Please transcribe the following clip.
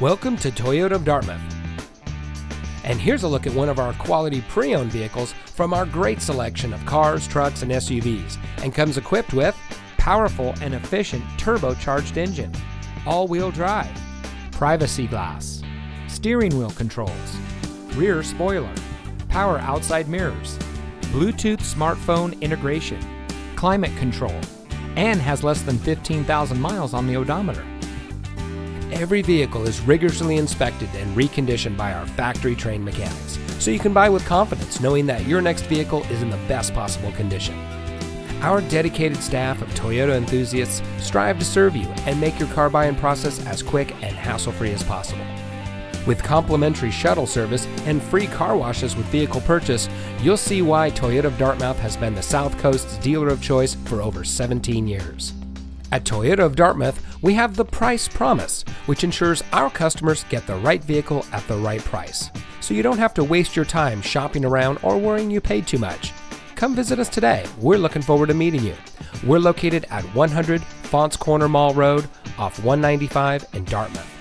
Welcome to Toyota of Dartmouth. And here's a look at one of our quality pre owned vehicles from our great selection of cars, trucks, and SUVs, and comes equipped with powerful and efficient turbocharged engine, all wheel drive, privacy glass, steering wheel controls, rear spoiler, power outside mirrors, Bluetooth smartphone integration, climate control, and has less than 15,000 miles on the odometer. Every vehicle is rigorously inspected and reconditioned by our factory trained mechanics, so you can buy with confidence knowing that your next vehicle is in the best possible condition. Our dedicated staff of Toyota enthusiasts strive to serve you and make your car buying process as quick and hassle free as possible. With complimentary shuttle service and free car washes with vehicle purchase, you'll see why Toyota of Dartmouth has been the South Coast's dealer of choice for over 17 years. At Toyota of Dartmouth, we have the price promise, which ensures our customers get the right vehicle at the right price. So you don't have to waste your time shopping around or worrying you paid too much. Come visit us today. We're looking forward to meeting you. We're located at 100 Faunce Corner Mall Road off 195 in Dartmouth.